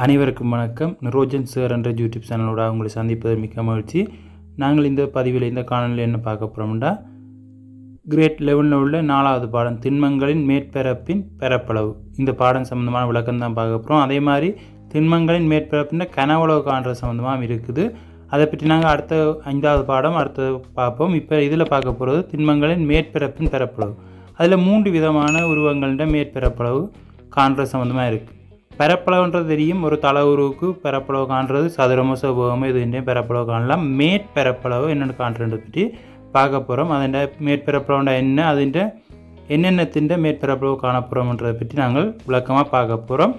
அனைவருக்கும் வணக்கம். நிரோஜன் சார் என்ற யூடியூப் சேனலோட உங்களை சந்திப்பது மிக்க மகிழ்ச்சி. நாங்கள் இந்த பதிவில் இந்த காணொலியில் என்ன பார்க்க போகிறோம்னா கிரேட் லெவலில் உள்ள நாலாவது பாடம் திண்மங்களின் மேற்பரப்பின் பரப்பளவு. இந்த பாடம் சம்மந்தமான விளக்கம் தான் பார்க்க போகிறோம் அதே மாதிரி திண்மங்களின் மேற்பரப்பின் கனவுளவு காண்ற சம்மந்தமாக இருக்குது. அதை பற்றி நாங்கள் அடுத்த ஐந்தாவது பாடம் அடுத்து பார்ப்போம். இப்போ இதில் பார்க்க போகிறது திண்மங்களின் மேற்பரப்பின் பரப்பளவு. அதில் மூன்று விதமான உருவங்கள்ட மேற்பரப்பளவு காண்ற சம்மந்தமாக இருக்குது. பெறப்பளவுன்ற தெரியும். ஒரு ഒരു തളവുരുക്ക് പരപ്പളവ് കാണുന്നത് സതുരമോ സ്വഭാവമോ ഇതിൻ്റെയും பெறப்பளவு காணலாம். മേറ്റ് என்னென்னு എന്നാണ് பற்றி பார்க்க போகிறோம் அதன் മേற்பരപ്പളവുണ്ട് என்ன? അതിൻ്റെ என்னென்னத்தின் மேற்பரப்பளவு காணப்போகிறோம்ன்றதை பற்றி நாங்கள் விளக்கமாக பார்க்க போகிறோம்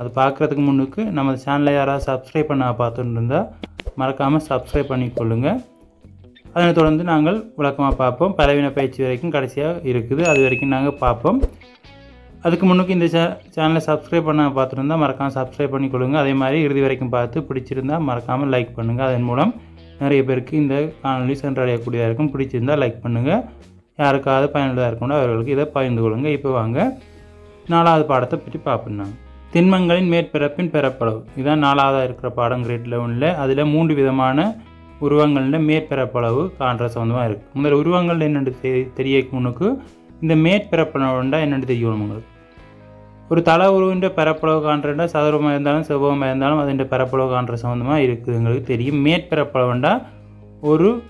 அது பார்க்குறதுக்கு முன்னுக்கு நம்ம சேனலை யாராவது சப்ஸ்கிரைப் பண்ண பார்த்துட்டு இருந்தால் மறக்காமல் சப்ஸ்கிரைப் பண்ணிக்கொள்ளுங்கள் அதனைத் தொடர்ந்து நாங்கள் விளக்கமாக பார்ப்போம். பலவீன பயிற்சி வரைக்கும் கடைசியாக இருக்குது. அது வரைக்கும் நாங்கள் பார்ப்போம். அதுக்கு முன்னுக்கு இந்த சே சேனலை சப்ஸ்கிரைப் பண்ண பார்த்துருந்தா மறக்காமல் சப்ஸ்கிரைப் கொடுங்க அதே மாதிரி இறுதி வரைக்கும் பார்த்து பிடிச்சிருந்தா மறக்காமல் லைக் பண்ணுங்கள் அதன் மூலம் நிறைய பேருக்கு இந்த காணொலி சென்றடையக்கூடியதாக இருக்கும். பிடிச்சிருந்தா லைக் பண்ணுங்கள் யாருக்காவது பயனுள்ளதாக இருக்கணும் அவர்களுக்கு இதை பகிர்ந்து கொள்ளுங்கள் இப்போ வாங்க நாலாவது பாடத்தை பற்றி பார்ப்போம் திண்மங்களின் மேற்பரப்பின் பரப்பளவு இதுதான் நாலாவதாக இருக்கிற பாடம் கிரேட் லெவனில் அதில் மூன்று விதமான உருவங்களில் மேற்பரப்பளவு காண்ற சம்மந்தமாக இருக்குது முதல் உருவங்கள் என்னென்று தெரிய முன்னுக்கு இந்த மேற்பரப்பினோட என்னென்னு தெரியும் உங்களுக்கு? ஒரு தலை உருவின்ற பரப்பளவு காண்றா சதுரமாக இருந்தாலும் செவ்வகமாக இருந்தாலும் அதன் பரப்பளவு காண்ற சம்மந்தமாக இருக்குது. எங்களுக்கு தெரியும். மேற்பரப்பளவுண்டா ஒரு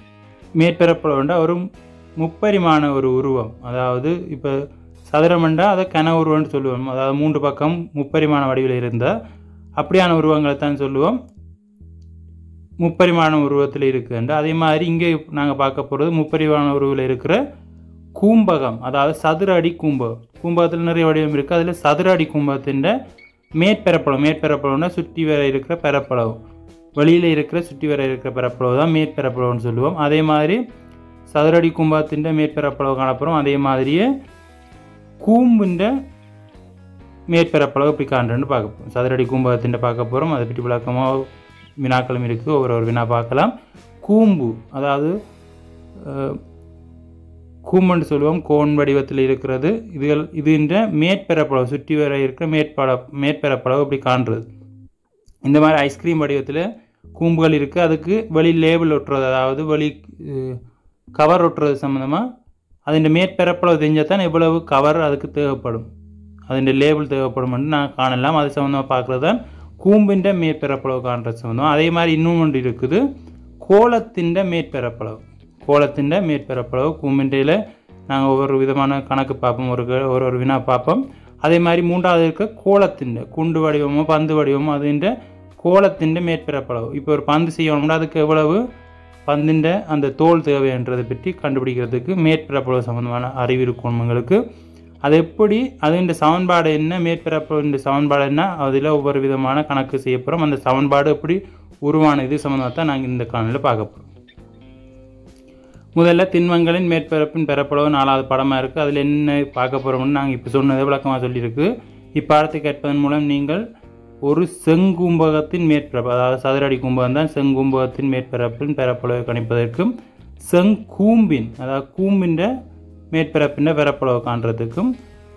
மேற்பரப்பளவுண்டா ஒரு முப்பரிமாண ஒரு உருவம். அதாவது இப்போ சதுரமண்டா அதை கன உருவம்னு சொல்லுவோம். அதாவது மூன்று பக்கம் முப்பரிமாண வடிவில் இருந்தால் அப்படியான உருவங்களை தான் சொல்லுவோம். முப்பரிமாண உருவத்தில் இருக்குன்ற அதே மாதிரி இங்கே நாங்கள் பார்க்க போகிறது முப்பரிமாண உருவில் இருக்கிற கூம்பகம் அதாவது சதுர அடி கூம்பகம். கூம்பகத்தில் நிறைய வடிவம் இருக்குது அதில் சதுர அடி கூம்பகத்தின் மேற்பரப்பளவு மேற்பரப்பளவுனா சுற்றி வர இருக்கிற பரப்பளவு. வெளியில் இருக்கிற சுற்றி வர இருக்கிற பரப்பளவு தான் மேற்பரப்பளவுன்னு சொல்லுவோம். அதே மாதிரி சதுரடி கும்பத்தின் மேற்பரப்பளவு காணப்படும். அதே மாதிரியே கூம்புன்ற மேற்பரப்பளவு இப்படி காண்றன்னு பார்க்க போகிறோம் சதுரடி கும்பகத்தின் பார்க்க போகிறோம் அதை பற்றி விளக்கமாக வினாக்களும் இருக்குது. ஒவ்வொரு ஒரு வினா பார்க்கலாம். கூம்பு அதாவது கூமன் சொல்லுவோம் கோன் வடிவத்தில் இருக்கிறது. இதுகள் இது என்ற மேற்பரப்பளவு சுற்றி வர இருக்கிற மேற்பட மேற்பெறப்பளவு இப்படி காண்றது. இந்த மாதிரி ஐஸ்கிரீம் வடிவத்தில் கூம்புகள் இருக்குது அதுக்கு வழி லேபிள் ஒட்டுறது அதாவது வழி கவர் ஒட்டுறது சம்மந்தமாக அதன் மேற்பரப்பளவு தெரிஞ்சால் தான் எவ்வளவு கவர் அதுக்கு தேவைப்படும். அதன் லேபிள் தேவைப்படும் என்று நான் காணலாம். அது சம்மந்தமாக பார்க்குறது தான் கூம்பின்ற மேற்பரப்பளவு காண்றது சம்மந்தம் அதே மாதிரி இன்னும் ஒன்று இருக்குது. கோலத்தின் மேற்பெறப்பளவு கோலத்தின் மேற்பரப்பளவு கூமின்றையில் நாங்கள் ஒவ்வொரு விதமான கணக்கு பார்ப்போம். ஒரு ஒரு ஒரு வினா பார்ப்போம். அதே மாதிரி மூன்றாவது இருக்க கோலத்தின் குண்டு வடிவமோ பந்து வடிவமோ அதுன்ற கோலத்தின் மேற்பரப்பளவு. இப்போ ஒரு பந்து செய்யணும்னா அதுக்கு எவ்வளவு? பந்தின் அந்த தோல் தேவைன்றதை பற்றி கண்டுபிடிக்கிறதுக்கு மேற்பரப்பளவு சம்மந்தமான அறிவு இருக்கும் உங்களுக்கு. அது எப்படி? அதுன்ற சமன்பாடு என்ன? மேற்பரப்புன்ற சமன்பாடு என்ன? அதில் ஒவ்வொரு விதமான கணக்கு செய்யப்படும். அந்த சமன்பாடு எப்படி உருவான இது சம்மந்தமாக தான் நாங்கள் இந்த காணொலியில் பார்க்க போகிறோம் முதல்ல திண்மங்களின் மேற்பரப்பின் பெறப்படவும் நாலாவது படமாக இருக்குது அதில் என்ன பார்க்க போகிறோம்னு நாங்கள் இப்போ சொன்னதை விளக்கமாக சொல்லியிருக்கு. இப்பாடத்தை கேட்பதன் மூலம் நீங்கள் ஒரு செங்கும்பகத்தின் மேற்பரப்பு அதாவது சதுரடி கும்பகம் தான் செங்கும்பகத்தின் மேற்பரப்பின் பெறப்பளவை கணிப்பதற்கும் செங்கூம்பின் அதாவது கூம்பின்ற மேற்பரப்பின் பெறப்பளவை காண்றதுக்கும்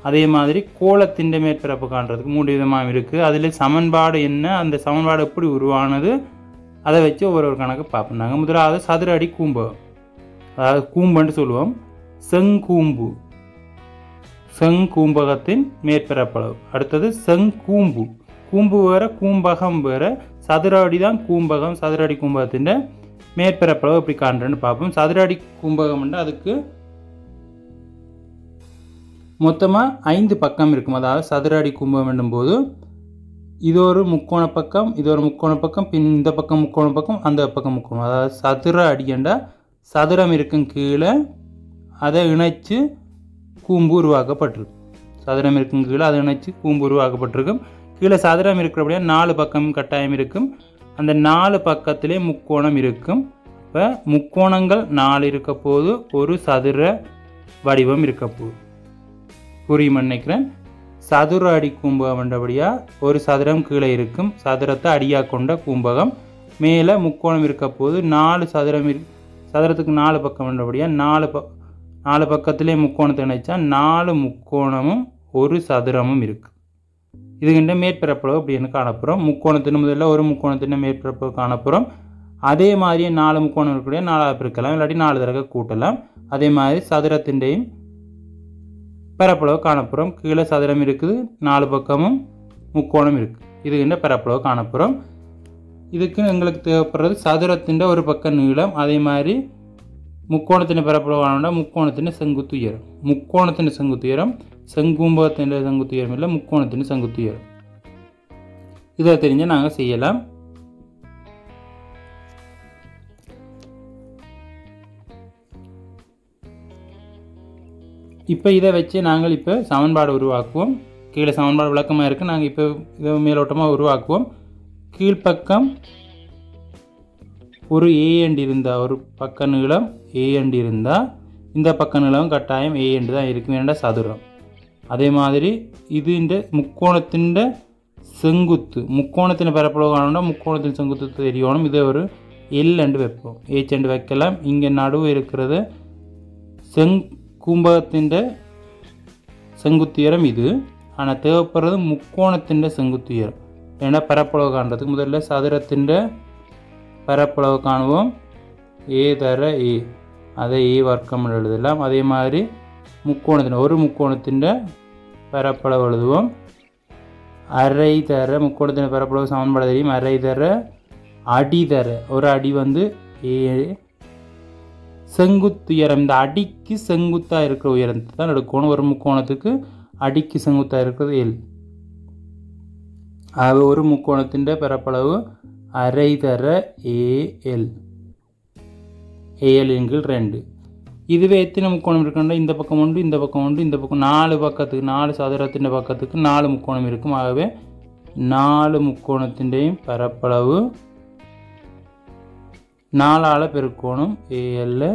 அதே மாதிரி கோலத்தின் மேற்பரப்பு காண்றதுக்கு மூன்று விதமாக இருக்குது அதில் சமன்பாடு என்ன அந்த சமன்பாடு எப்படி உருவானது அதை வச்சு ஒவ்வொரு ஒரு கணக்கு பார்ப்போம். நாங்கள் முதலாவது சதுர அடி கூம்பகம். அதாவது கூம்புன்னு சொல்லுவோம். செங்கூம்பு. செங்கூம்பகத்தின் மேற்பரப்பளவு. அடுத்தது செங்கூம்பு. கூம்பு வேற கூம்பகம் வேற. சதுர அடி தான் கூம்பகம். சதுர அடி கூம்பகத்தின் மேற்பரப்பளவு எப்படி காண்றேன்னு பார்ப்போம். சதுர அடி கூம்பகம்னா அதுக்கு மொத்தமாக ஐந்து பக்கம் இருக்கும். அதாவது சதுர அடி கும்பம் என்னும்போது இது ஒரு முக்கோண பக்கம் இது ஒரு முக்கோண பக்கம் பின் இந்த பக்கம் முக்கோண பக்கம் அந்த பக்கம் முக்கோணம். அதாவது சதுர அடியண்டா சதுரம் இருக்கும் கீழே அதை இணைச்சு கூம்பு உருவாக்கப்பட்டிருக்கு சதுரம் இருக்கும் கீழே அதை இணைச்சு கூம்பு உருவாக்கப்பட்டிருக்கும். கீழே சதுரம் இருக்கிறபடியாக நாலு பக்கம் கட்டாயம் இருக்கும். அந்த நாலு பக்கத்திலே முக்கோணம் இருக்கும். இப்போ முக்கோணங்கள் நாலு இருக்க போது ஒரு சதுர வடிவம் இருக்க போகுது. புரியும் நினைக்கிறேன்? சதுர அடி கூம்பகம் என்றபடியாக ஒரு சதுரம் கீழே இருக்கும். சதுரத்தை அடியாக கொண்ட கூம்பகம். மேலே முக்கோணம் இருக்க போது நாலு சதுரம் இரு சதுரத்துக்கு நாலு பக்கம் என்றபடியாக நாலு ப நாலு பக்கத்துலேயே முக்கோணத்தை நினைச்சா நாலு முக்கோணமும் ஒரு சதுரமும் இருக்குது இதுகின்ற மேற்பரப்பளவு அப்படின்னு காணப்போகிறோம் முக்கோணத்தின் முதல்ல ஒரு முக்கோணத்தின் மேற்பரப்பளவு காணப்போகிறோம் அதே மாதிரியே நாலு முக்கோணம் இருக்கக்கூடிய நாலாக பிரிக்கலாம். இல்லாட்டி நாலு தடவை கூட்டலாம். அதே மாதிரி சதுரத்தின்டையும் பரப்பளவு காணப்போகிறோம் கீழே சதுரம் இருக்குது நாலு பக்கமும் முக்கோணம் இருக்குது இதுகின்ற பரப்பளவு காணப்போகிறோம் இதுக்கு எங்களுக்கு தேவைப்படுறது சதுரத்தின் ஒரு பக்க நீளம் அதே மாதிரி முக்கோணத்தின் பரப்பளவான முக்கோணத்தின் செங்குத்து உயரம். முக்கோணத்தின் செங்குத்து உயரம் செங்கும்பகத்தின் செங்குத்து உயரம் இல்லை முக்கோணத்தின் செங்குத்து உயரம். இதை தெரிஞ்சு நாங்கள் செய்யலாம். இப்போ இதை வச்சு நாங்கள் இப்போ சமன்பாடு உருவாக்குவோம். கீழே சமன்பாடு விளக்கமாக இருக்குது நாங்கள் இப்போ இதை மேலோட்டமாக உருவாக்குவோம். கீழ்ப்பக்கம் ஒரு ஏஎண்ட் இருந்தால் ஒரு பக்க நீளம் ஏஎண்ட் இருந்தால் இந்த பக்க நீளம் கட்டாயம் ஏஎண்ட் தான் இருக்கும். ஏன்டா சதுரம். அதே மாதிரி இது இந்த முக்கோணத்தின் செங்குத்து. முக்கோணத்தின் பரப்பளவு காணணும் முக்கோணத்தின் செங்குத்து தெரியணும். இதை ஒரு எல் அண்டு வைப்போம். ஏச் அண்டு வைக்கலாம். இங்கே நடுவு இருக்கிறது செங்கும்பகத்தின் செங்குத்துயரம் இது. ஆனால் தேவைப்படுறது முக்கோணத்தின் செங்குத்துயரம் ஏன்னா பரப்பளவு காண்றதுக்கு முதல்ல சதுரத்தின் பரப்பளவு காணுவோம். ஏ தர ஏ அதை e ஏ வர்க்கம் எழுதலாம். அதே மாதிரி முக்கோணத்தின் ஒரு முக்கோணத்தின் பரப்பளவு எழுதுவோம். அரை தர முக்கோணத்தின் பரப்பளவு சமன்பாடு தெரியும். அரை தர அடி தர. ஒரு அடி வந்து ஏ செங்குத்து உயரம். இந்த அடிக்கு செங்குத்தாக இருக்கிற உயரத்தை தான் எடுக்கணும். ஒரு முக்கோணத்துக்கு அடிக்கு செங்குத்தாக இருக்கிறது எல் അവ ஒரு முக்கோணத்தின் പരപ്പളവ് அரைதர ஏஎல் ஏஎல் ஏ ரெண்டு. இதுவே எத்தனை முக்கோணம் இருக்குன்னா இந்த பக்கம் உண்டு இந்த பக்கம் உண்டு இந்த பக்கம் நாலு பக்கத்துக்கு நாலு சதுரத்தின் பக்கத்துக்கு நாலு முக்கோணம் இருக்கும். ஆகவே நாலு മുക്കോണത്തിൻ്റെയും പരപ്പളവ് നാലാളെ பெருக்கோணம் എ എല്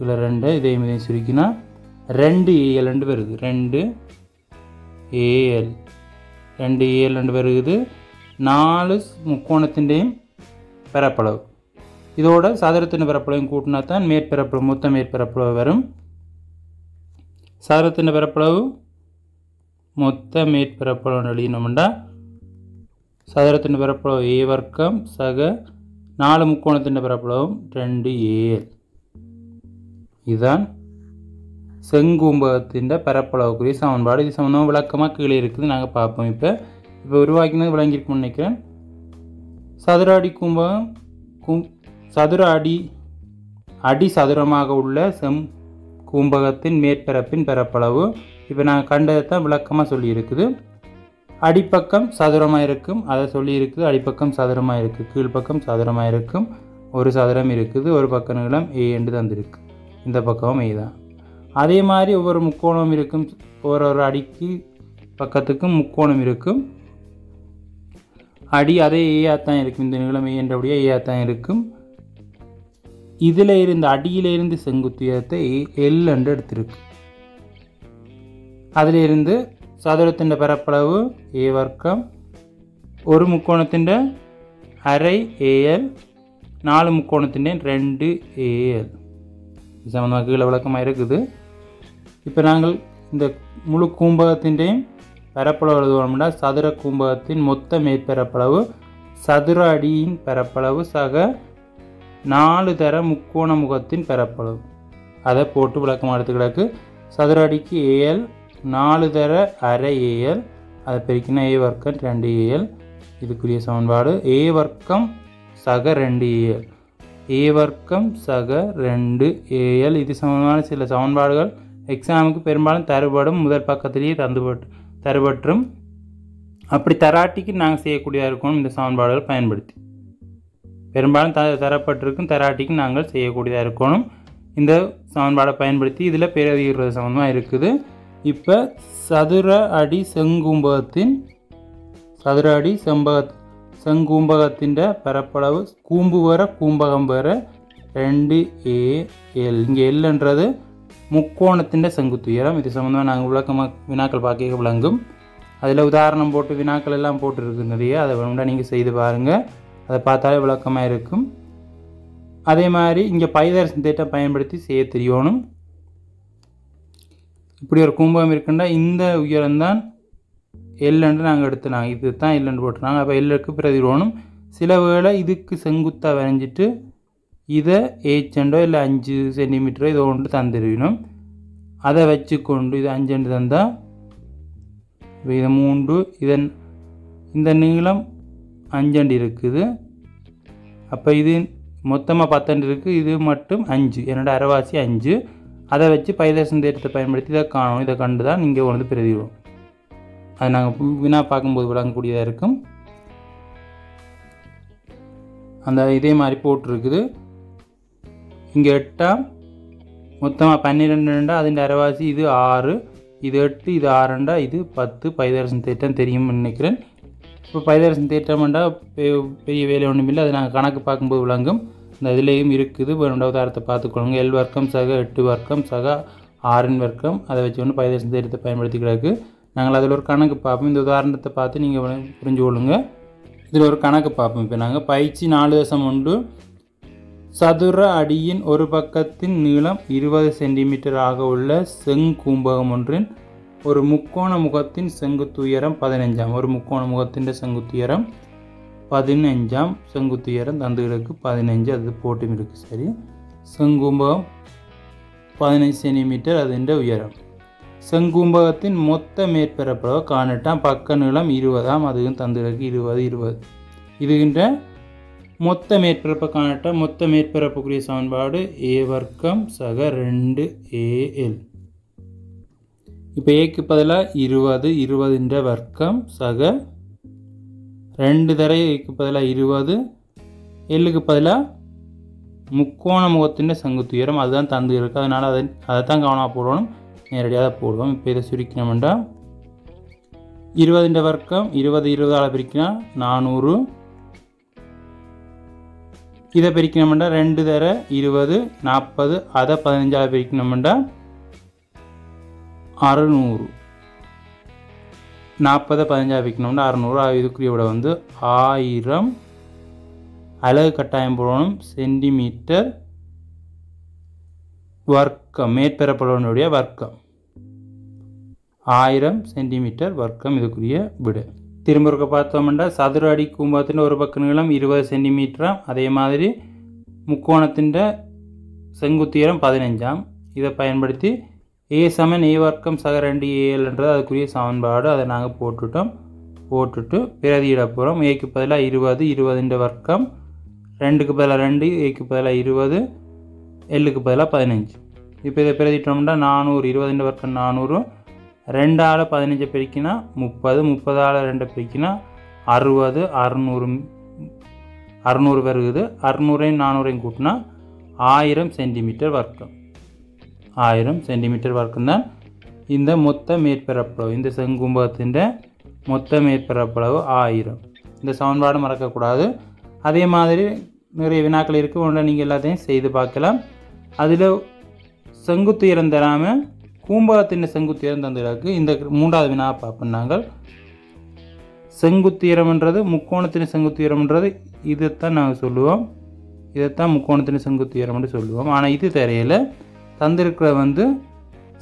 ரெண்டு இதே ഇതേം ഇതേം ரெண்டு ஏஎல் ரெண்டு എൽ ரெண்டு ஏஎல் രണ്ട് ഏഴ് രണ്ട് പേരുത് നാല് മുക്കോണത്തിൻ്റെയും പരപ്പളവ് ഇതോടെ സാധനത്തിൻ്റെ പരപ്പളവും കൂട്ടിനകത്താൻ മേൽപ്പരപ്പളവ് മൊത്തം മേൽപ്പരപ്പളവ് വരും സാധനത്തിൻ്റെ പരപ്പളവ് മൊത്ത മേൽപ്പരപ്പളവ് എഴുതുന്നുമുണ്ട് സാധനത്തിൻ്റെ പരപ്പളവ് ഏ വർക്കം സക നാല് മുക്കോണത്തിൻ്റെ പരപ്പളവും രണ്ട് ഏ ഇതാണ് செங்கும்பகத்தின் பரப்பளவுக்குரிய சமன்பாடு. இது சம்பந்தமாக விளக்கமாக கீழே இருக்குது. நாங்கள் பார்ப்போம் இப்போ. இப்போ உருவாக்கினது விளங்கியிருக்கும்னு நினைக்கிறேன். சதுர அடி கும்பகம் கும் சதுர அடி அடி சதுரமாக உள்ள செம் கும்பகத்தின் மேற்பரப்பின் பரப்பளவு. இப்போ நாங்கள் கண்டதைத்தான் விளக்கமாக சொல்லியிருக்குது. அடிப்பக்கம் சதுரமாக இருக்கும். அதை சொல்லியிருக்குது. அடிப்பக்கம் சதுரமாக இருக்குது கீழ்ப்பக்கம் சதுரமாக இருக்கும். ஒரு சதுரம் இருக்குது. ஒரு பக்கம் நீளம் ஏ என்று தந்திருக்கு. இந்த பக்கமும் ஏ தான். அதே மாதிரி ஒவ்வொரு முக்கோணம் இருக்கும். ஒரு ஒரு அடிக்கு பக்கத்துக்கும் முக்கோணம் இருக்கும். அடி அதே ஏயாத்தான் இருக்கும். இந்த நீளம் ஏன்றபடியே ஏயாத்தான் இருக்கும். இதில் இருந்து அடியில் இருந்து செங்குத்துயரத்தை எல் என்று எடுத்திருக்கு. அதில் இருந்து சதுரத்தின் பரப்பளவு ஏ வர்க்கம் ஒரு முக்கோணத்தின் அரை ஏஎல் நாலு முக்கோணத்தின் ரெண்டு இது சம்மந்தமாக கீழே விளக்கமாக இருக்குது இப்போ நாங்கள் இந்த முழு கூம்பகத்தின்றையும் பரப்பளவு எழுதுவோம்னா சதுர கூம்பகத்தின் மொத்த மேற்பரப்பளவு சதுர அடியின் பரப்பளவு சக நாலு தர முக்கோண முகத்தின் பரப்பளவு. அதை போட்டு விளக்கமாக எடுத்து கிடக்கு. சதுர அடிக்கு ஏல் நாலு தர அரை ஏல் அதை பெருக்கினா ஏ வர்க்கம் ரெண்டு ஏல் இதுக்குரிய சமன்பாடு ஏ வர்க்கம் சக ரெண்டு ஏல் ஏ வர்க்கம் சக ரெண்டு ஏஎல். இது சமமான சில சமன்பாடுகள். எக்ஸாமுக்கு பெரும்பாலும் தருபடும் முதல் பக்கத்திலேயே தந்துபட்டு தருபற்றும் அப்படி தராட்டிக்கு நாங்கள் செய்யக்கூடியதாக இருக்கணும் இந்த சமன்பாடுகள் பயன்படுத்தி. பெரும்பாலும் த தரப்பட்டிருக்கும் தராட்டிக்கு நாங்கள் செய்யக்கூடியதாக இருக்கணும். இந்த சமன்பாடை பயன்படுத்தி இதில் பேரதிகிறது சம்மந்தமாக இருக்குது. இப்போ சதுர அடி செங்கும்பகத்தின் சதுர அடி செம்பக செங்கூம்பகத்தின் பரப்பளவு கூம்பு வர கூம்பகம் வர ரெண்டு ஏ எல். இங்கே எல்ன்றது முக்கோணத்தின் செங்குத்துயரம் இது சம்மந்தமாக நாங்கள் விளக்கமாக வினாக்கள் பார்க்க விளங்கும். அதில் உதாரணம் போட்டு வினாக்கள் எல்லாம் போட்டுருக்கு நிறைய. அதை வேணும்னா நீங்கள் செய்து பாருங்கள் அதை பார்த்தாலே விளக்கமாக இருக்கும். அதே மாதிரி இங்கே பைதரசன் திட்டம் பயன்படுத்தி செய்ய தெரியணும் இப்படி ஒரு கும்பகம் இருக்குன்னா இந்த உயரம்தான் எல்லுன்னு நாங்கள் எடுத்துனாங்க. இது தான் எல்லுன்னு போட்டுருந்தாங்க. அப்போ எல்லுக்கு பிரதிரோணம் சில வேளை இதுக்கு செங்குத்தாக வரைஞ்சிட்டு இதை ஏச்சண்டோ இல்லை அஞ்சு சென்டிமீட்டரோ இதோ ஒன்று தந்துருவினோம். அதை வச்சு கொண்டு இது அஞ்சண்டு தந்தால் இப்போ இதை மூன்று இதன் இந்த நீளம் அஞ்சண்டு இருக்குது. அப்போ இது மொத்தமாக பத்தண்டு இருக்குது இது மட்டும் அஞ்சு. என்னோடய அரைவாசி அஞ்சு. அதை வச்சு பைதேசம் தேட்டத்தை பயன்படுத்தி இதை காணும். இதை கண்டு தான் இங்கே வந்து பிரதிவிடும் அது நாங்கள் வினா பார்க்கும்போது விளங்கக்கூடியதாக இருக்கும். அந்த இதே மாதிரி போட்டிருக்குது. இங்கே எட்டாம் மொத்தமாக பன்னிரெண்டு ரெண்டா அதிൻ്റെ அரைவாசி இது ஆறு இது எட்டு இது ஆறுண்டா இது பத்து பைதரசன் தேட்டம் தெரியும்னு நினைக்கிறேன். இப்போ பைதரசன் தேட்டம்ண்டா பெரிய வேலை ஒன்றும் இல்லை அது நாங்கள் கணக்கு பார்க்கும்போது விளங்கும். இந்த இதுலேயும் இருக்குது. ரெண்டாவது அரத்தை பார்த்துக்கொள்ளுங்க எல் வர்க்கம் சக எட்டு வர்க்கம் சக ஆறின் வர்க்கம். அதை வச்சு ஒன்று பைதரசன் தேட்டத்தை பயன்படுத்தி கிடக்கு. நாங்கள் அதில் ஒரு கணக்கு பார்ப்போம். இந்த உதாரணத்தை பார்த்து நீங்கள் புரிஞ்சு கொள்ளுங்கள் இதில் ஒரு கணக்கு பார்ப்போம். இப்போ நாங்கள் பயிற்சி நாலு தசம் ஒன்று சதுர அடியின் ஒரு பக்கத்தின் நீளம் இருபது சென்டிமீட்டர் ஆக உள்ள செங்கூம்பகம் ஒன்றின் ஒரு முக்கோண முகத்தின் செங்குத்துயரம் பதினஞ்சாம். ஒரு முக்கோண முகத்தின் செங்குத்துயரம் பதினஞ்சாம். செங்குத்துயரம் தந்துகளுக்கு பதினஞ்சு. அது போட்டும் இருக்குது சரி. செங்கும்பகம் பதினஞ்சு சென்டிமீட்டர் அதுன்ற உயரம். செங்கும்பகத்தின் மொத்த மேற்பரப்பளவை காணட்டாம் பக்க நீளம் இருபதாம் அதுவும் தந்துகளுக்கு இருபது இருபது. இதுகின்ற மொத்த மேற்பரப்பை காணட்ட மொத்த மேற்பரப்புக்குரிய சமன்பாடு ஏ வர்க்கம் சக ரெண்டு ஏஎல் இப்போ ஏக்கு பதிலாக இருபது இருபதுன்ற வர்க்கம் சக ரெண்டு தடவை ஏக்கு பதிலாக இருபது எல்லுக்கு பதிலாக முக்கோண முகத்தின் செங்குத்துயரம் அதுதான் தந்து இருக்குது அதனால் அதை அதை தான் கவனமாக போடணும். நேரடியாக போடுவோம். இப்போ இதை சுருக்கினோம்டா இருபதுன்ற வர்க்கம் இருபது இருபதால் பிரிக்கினா நானூறு. இதை பிரிக்கணும்டா ரெண்டு தர இருபது நாற்பது அதை பதினஞ்சால் பிரிக்கணும்டா அறுநூறு. நாற்பதை பதினஞ்சாக பிரிக்கணும்னா அறுநூறு. இதுக்குரிய விட வந்து ஆயிரம். அலகு கட்டாயம் போடணும். சென்டிமீட்டர் வர்க்கம் மேற்பரப்பளவனுடைய வர்க்கம். ஆயிரம் சென்டிமீட்டர் வர்க்கம் இதுக்குரிய விடு. திரும்ப இருக்க பார்த்தோம்னா சதுர அடி கூம்பத்தின் ஒரு பக்க நீளம் இருபது சென்டிமீட்டராம் அதே மாதிரி முக்கோணத்தின் செங்குத்தீரம் பதினஞ்சாம். இதை பயன்படுத்தி ஏ சமன் ஏ வர்க்கம் சக ரெண்டு ஏஎல்ன்றது அதுக்குரிய சமன்பாடு. அதை நாங்கள் போட்டுட்டோம். போட்டுட்டு பிரதியிட போகிறோம் ஏக்கு பதிலாக இருபது இருபதுன்ற வர்க்கம். ரெண்டுக்கு பதிலாக ரெண்டு ஏக்கு பதிலாக இருபது. எல்லுக்கு பதிலாக பதினஞ்சு. இப்போ இதை பிரதிட்டோம்னா நானூறு இருபதுன்ற வர்க்கம் நானூறு ரெண்டால் பதினஞ்சு பிரிக்கினா முப்பது முப்பதால் ரெண்டை பிரிக்கினா அறுபது அறுநூறு அறுநூறு வருகுது அறுநூறையும் நானூறையும் கூட்டினா ஆயிரம் சென்டிமீட்டர் வர்க்கம். ஆயிரம் சென்டிமீட்டர் வர்க்கம் தான் இந்த மொத்த மேற்பரப்பளவு இந்த செங்கும்பகத்தின் மொத்த மேற்பரப்பளவு ஆயிரம். இந்த சமன்பாடு மறக்கக்கூடாது. அதே மாதிரி நிறைய வினாக்கள் இருக்குது ஒன்றை நீங்கள் எல்லாத்தையும் செய்து பார்க்கலாம். அதில் செங்குத்து இரம் தராமல் கூம்பகத்தின் செங்குத்துயரம் தந்துருக்கு இந்த மூன்றாவது வினா பார்ப்போம் நாங்கள். செங்குத்துயரம்ன்றது முக்கோணத்தின் செங்குத்து செங்குத்துயரம்ன்றது இதைத்தான் நாங்கள் சொல்லுவோம். இதைத்தான் முக்கோணத்தின் செங்குத்துயரம்னு சொல்லுவோம். ஆனால் இது தெரியல தந்திருக்கிற வந்து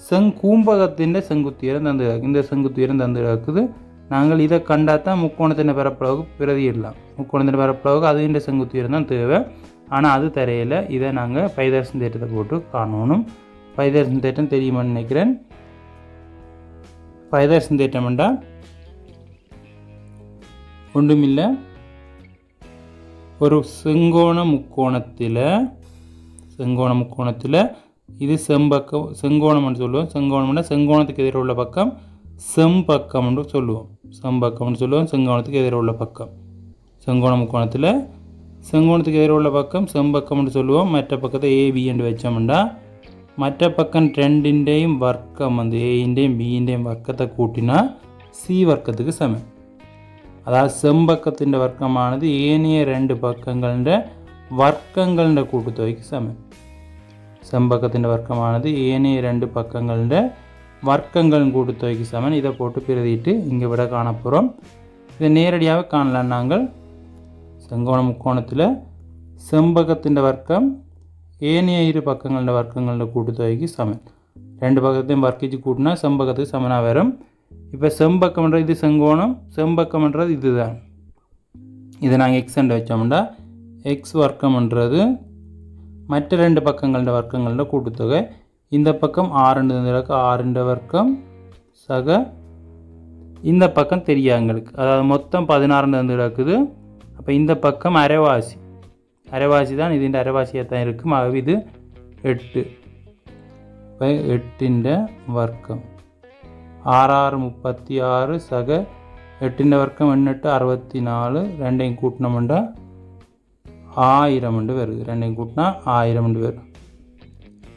செங்கூம்பகத்தின் செங்குத்துயரம் தந்துடாக்கு இந்த செங்குத்து இரம் தந்துடாக்குது நாங்கள் இதை கண்டால் தான் முக்கோணத்தின் பரப்பளவுக்கு பிரதியிடலாம் முக்கோணத்தின் பரப்பளவுக்கு அது இந்த செங்குத்துயரம் தான் தேவை. ஆனால் அது தெரியல இதை நாங்கள் பைதர்சன் தேட்டத்தை போட்டு காணணும். பைதர்சன் தேட்டம் தெரியுமான்னு நினைக்கிறேன். பைதர்சன் தேட்டம்ண்டா ஒன்றுமில்லை. ஒரு செங்கோண முக்கோணத்தில் செங்கோண முக்கோணத்தில் இது செம்பக்கம் செங்கோணம்னு சொல்லுவோம். செங்கோணம்னா செங்கோணத்துக்கு எதிராக உள்ள பக்கம் செம்பக்கம்னு சொல்லுவோம். செம்பக்கம்னு சொல்லுவோம் செங்கோணத்துக்கு எதிராக உள்ள பக்கம். செங்கோண முக்கோணத்தில் செங்கோணத்துக்கு எதிருள்ள பக்கம் செம்பக்கம்னு சொல்லுவோம் மற்ற பக்கத்தை ஏபி என்று வச்சோம்டா മറ്റ പക്കം രണ്ടിൻ്റെയും വർക്കം വന്ന് എയിൻ്റെയും ബിയിൻ്റെയും വർക്കത്തെ കൂട്ടിനാ സി വർക്കത്തേക്ക് സമയം അതായത് സെമ്പക്കത്തിൻ്റെ വർക്കമാണത് ഏനിയ രണ്ട് പക്കങ്ങളുടെ വർക്കങ്ങളുടെ കൂട്ടുത്തുകയ്ക്ക് സമയം സെമ്പക്കത്തിൻ്റെ വർക്കമാണത് ഏനിയ രണ്ട് പക്കങ്ങളുടെ വർക്കങ്ങളും കൂട്ടുത്തുകയ്ക്ക് സമയം ഇதை போட்டு பிரதிட்டு இங்கே விட காணப்போகிறோம் இதை நேரடியாக காணலாம் நாங்கள் செங்கோணம் முக்கோணத்தில் செம்பகத்தின் வர்க்கம் ஏனைய இரு பக்கங்களின் வர்க்கங்கள கூட்டுத்தொகைக்கு சமன். ரெண்டு பக்கத்தையும் வர்க்கிச்சு கூட்டினா செம்பகத்துக்கு சமனாக வரும். இப்போ செம்பக்கம்ன்றது இது செங்கோணம் செம்பக்கம்ன்றது இதுதான். இதை நாங்கள் எக்ஸ் என்று வச்சோம்னா எக்ஸ் வர்க்கம்ன்றது மற்ற ரெண்டு பக்கங்களோட வர்க்கங்களோட கூட்டுத்தொகை. இந்த பக்கம் ஆறுண்டு இருக்கு ஆறுண்ட வர்க்கம் சக இந்த பக்கம் தெரியாங்களுக்கு அதாவது மொத்தம் பதினாறுண்டு வந்து இருக்குது அப்போ இந்த பக்கம் அரைவாசி அரைவாசி தான் ഇതിൻ്റെ അരവാസിയായി தான் இருக்கும் ஆகவே இது എട്ട് അപ്പോൾ എട്ടിൻ്റെ വർക്കം ആറാറ് മുപ്പത്തി ആറ് സക എട്ടിൻ്റെ വർക്കം എണ്ണിട്ട് അറുപത്തി നാല് രണ്ടേയും കൂട്ടണമുണ്ട് ആയിരമുണ്ട് പേര് രണ്ടേയും കൂട്ടിന ആയിരമുണ്ട് പേര്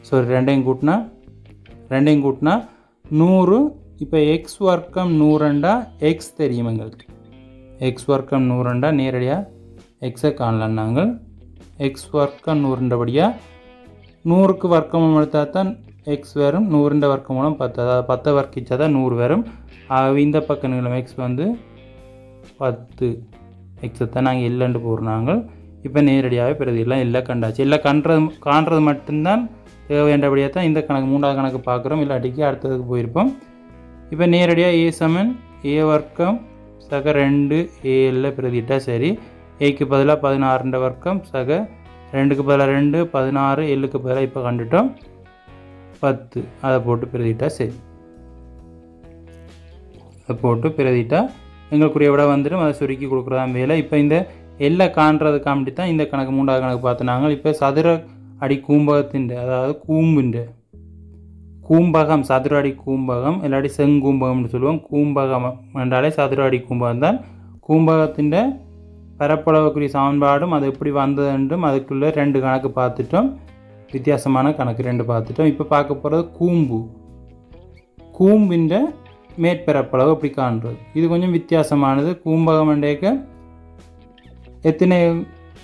സോറി രണ്ടേയും കൂട്ടിന രണ്ടേയും കൂട്ടിന നൂറ് ഇപ്പോൾ എക്സ് വർക്കം നൂറുണ്ട എക്സ് തരിയും എങ്ങൾക്ക് எக்ஸ் வர்க்கம் நூறுண்டா நேரடியாக எக்ஸை காணலாம் நாங்கள். எக்ஸ் வர்க்கம் நூறுண்டபடியாக நூறுக்கு வர்க்கம் எடுத்தால் தான் எக்ஸ் வரும் நூறுண்ட வர்க்கம் மூலம் பத்து. அதாவது பத்தை வர்க்கிச்சா தான் நூறு வரும். ஆகவே இந்த பக்கம் நிகழும் எக்ஸ் வந்து பத்து. எக்ஸை தான் நாங்கள் இல்லைன்ட்டு போடுறாங்க இப்போ நேரடியாகவே பிறகு எல்லாம் கண்டாச்சு. இல்லை கண்றது காண்றது மட்டும்தான் தேவையாண்டபடியாக தான் இந்த கணக்கு மூன்றாவது கணக்கு பார்க்குறோம். இல்லாட்டிக்கு அடுத்ததுக்கு போயிருப்போம். இப்போ நேரடியாக ஏ சமன் ஏ வர்க்கம் சக ரெண்டு ஏழில் பிரதிட்டால் சரி. ஏக்கு பதிலாக பதினாறுன்ற வர்க்கம் சக ரெண்டுக்கு பதிலாக ரெண்டு பதினாறு ஏழுக்கு பதிலாக இப்போ கண்டுட்டோம். பத்து. அதை போட்டு பிரதிட்டா சரி. அதை போட்டு பிரதிட்டால் எங்களுக்குரிய விட வந்துடும். அதை சுருக்கி கொடுக்குறதா வேலை. இப்போ இந்த எல்லை காண்றது காமிட்டி தான் இந்த கணக்கு மூன்றாவது கணக்கு பார்த்துனாங்க இப்போ சதுர அடி கூம்பகத்தின் அதாவது கூம்புன்ற கூம்பகம் சதுரடி கூம்பகம் இல்லாட்டி செங்கூம்பகம்னு சொல்லுவோம். கூம்பகம் என்றாலே சதுரடி கூம்பகம் தான். கூம்பகத்தின் பரப்பளவுக்குரிய சமன்பாடும் அது எப்படி வந்தது என்றும் அதுக்குள்ளே ரெண்டு கணக்கு பார்த்துட்டோம். வித்தியாசமான கணக்கு ரெண்டு பார்த்துட்டோம். இப்போ பார்க்க போகிறது கூம்பு. கூம்பின் மேற்பரப்பளவு அப்படி காண்றது? இது கொஞ்சம் வித்தியாசமானது. கூம்பகம் என்றேக்க எத்தனை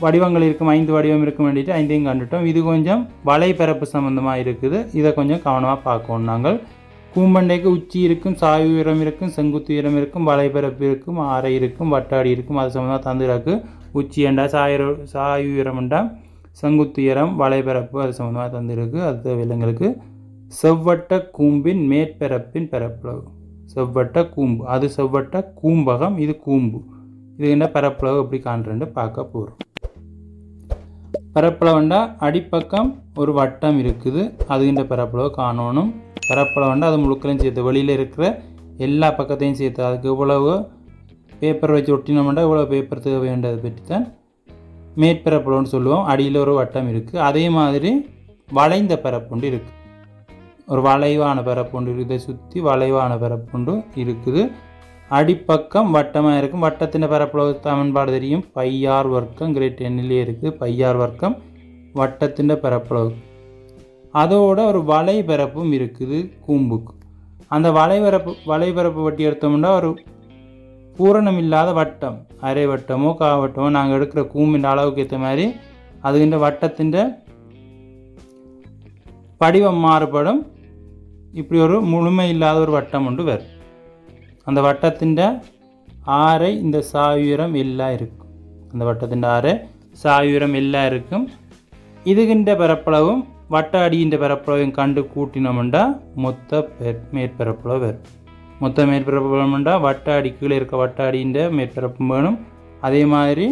வடிவங்கள் இருக்கும் ஐந்து வடிவம் இருக்கும் வேண்டிட்டு ஐந்தையும் கண்டுட்டோம். இது கொஞ்சம் வலைப்பரப்பு சம்மந்தமாக இருக்குது. இதை கொஞ்சம் கவனமாக பார்க்கணும் நாங்கள். கூம்பண்டைக்கு உச்சி இருக்கும் சாய்வு உயரம் இருக்கும் செங்குத்து உயரம் இருக்கும் வலைப்பரப்பு இருக்கும் ஆரை இருக்கும் வட்டாடி இருக்கும். அது சம்மந்தமாக தந்துடாக்கு உச்சி ஏண்டா சாயிர சாய்வு உயரம்ண்டா செங்குத்து உயரம் வலைப்பரப்பு அது சம்மந்தமாக தந்துருக்கு. அது விலங்குகளுக்கு செவ்வட்ட கூம்பின் மேற்பரப்பின் பரப்பளவு செவ்வட்ட கூம்பு. அது செவ்வட்ட கூம்பகம் இது கூம்பு. இது என்ன பரப்பளவு எப்படி காண்றேன்னு பார்க்க போகிறோம் பரப்பளவுண்டா அடிப்பக்கம் ஒரு வட்டம் இருக்குது. அதுகின்ற பரப்பளவை காணணும். பரப்பளவுண்டா அது முழுக்களையும் சேர்த்து வெளியில் இருக்கிற எல்லா பக்கத்தையும் சேர்த்து அதுக்கு இவ்வளவு பேப்பர் வச்சு ஒட்டினோம்னா இவ்வளோ பேப்பர் தேவை வேண்டதை பற்றி தான் மேற்பரப்பளவுன்னு சொல்லுவோம். அடியில் ஒரு வட்டம் இருக்குது அதே மாதிரி வளைந்த பரப்புண்டு இருக்குது ஒரு வளைவான பரப்புண்டு இருக்குது இதை சுற்றி வளைவான பரப்புண்டு இருக்குது. அடிப்பக்கம் வட்டமாக இருக்கும். வட்டத்தின் பரப்பளவு சமன்பாடு தெரியும். பையார் வர்க்கம் கிரேட் எண்ணிலே இருக்குது பையார் வர்க்கம் வட்டத்தின் பரப்பளவு. அதோட ஒரு வலைபரப்பும் இருக்குது கூம்புக்கு. அந்த வலைபரப்பு வலைபரப்பு வட்டி எடுத்தோம்னா ஒரு பூரணம் இல்லாத வட்டம். அரை வட்டமோ காவட்டமோ நாங்கள் எடுக்கிற கூம்பின் அளவுக்கு ஏற்ற மாதிரி அதுகின்ற வட்டத்தின் படிவம் மாறுபடும். இப்படி ஒரு முழுமை இல்லாத ஒரு வட்டம் ஒன்று வரும். அந்த வட்டத்தின் ஆரை இந்த சாயுரம் எல்லாம் இருக்கும். அந்த வட்டத்தின் ஆறு சாயுரம் எல்லாம் இருக்கும். இதுகின்ற பரப்பளவும் வட்ட அடியின் பரப்பளவையும் கண்டு கூட்டினோம்டா மொத்த மேற்பரப்பளவு வரும். மொத்த மேற்பரப்புண்டா வட்ட அடி கீழே இருக்க வட்ட அடியின் மேற்பரப்பும் வேணும். அதே மாதிரி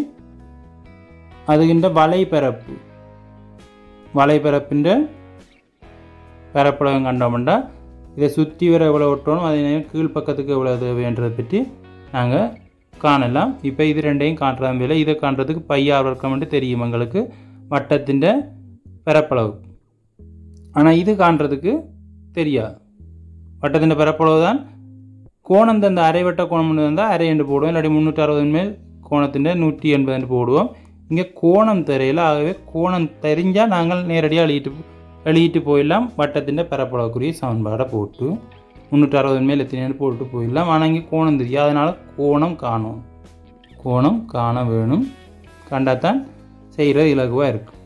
அதுகின்ற வலைப்பரப்பு. வலைப்பரப்பின் பரப்பளவும் கண்டோம்டா இதை சுற்றி வர எவ்வளோ ஒட்டணும் அதே நேரம் கீழ்ப்பக்கத்துக்கு எவ்வளோ தேவைன்றதை பற்றி நாங்கள் காணலாம். இப்போ இது ரெண்டையும் காட்டுறதா வேலை இதை காண்றதுக்கு பையார் வர்க்கம்னு தெரியும் எங்களுக்கு. வட்டத்தின் பரப்பளவு ஆனால் இது காண்றதுக்கு தெரியாது. வட்டத்தின் பரப்பளவு தான். கோணம் தந்த அரைவட்ட கோணம் தந்தால் அரை என்று போடுவோம். இல்லாட்டி முந்நூற்றி அறுபது மேல் கோணத்தின் நூற்றி எண்பது என்று போடுவோம். இங்கே கோணம் தெரியல. ஆகவே கோணம் தெரிஞ்சால் நாங்கள் நேரடியாக எழுதிட்டு எழுதிட்டு போயிடலாம். வட்டத்தின் பரப்பளவுக்குரிய சமன்பாடை போட்டு முந்நூற்றி அறுபது மேல் எத்தனை போட்டு போயிடலாம். ஆனால் இங்கே கோணம் தெரியும் அதனால் கோணம் காணும். கோணம் காண வேணும். கண்டாதான் செய்கிறது இலகுவாக இருக்கும்.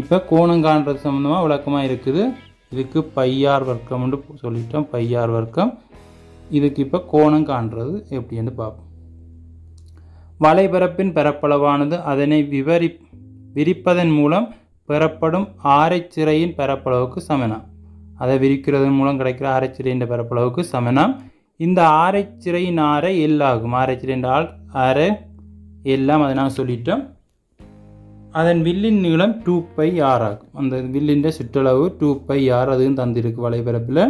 இப்போ கோணம் காண்றது சம்மந்தமாக விளக்கமாக இருக்குது. இதுக்கு பையார் வர்க்கம்னு சொல்லிட்டோம். பையார் வர்க்கம். இதுக்கு இப்போ கோணம் காண்றது எப்படின்னு பார்ப்போம். வலைபரப்பின் பரப்பளவானது அதனை விவரி விரிப்பதன் மூலம் பெறப்படும் ஆரைச்சிறையின் பரப்பளவுக்கு சமனம் அதை விரிக்கிறதன் மூலம் கிடைக்கிற ஆரைச்சிறையின் பரப்பளவுக்கு சமனம் இந்த ஆரைச்சிறையின் ஆரை எல் ஆகும் ஆரைச்சிறை என்றால் ஆரை எல்லாம் அதை நான் சொல்லிட்டோம். அதன் வில்லின் நீளம் டூ பை ஆர் ஆகும். அந்த வில்லின் சுற்றளவு டூ பை ஆர் அதுவும் தந்திருக்கு வலைபரப்பில்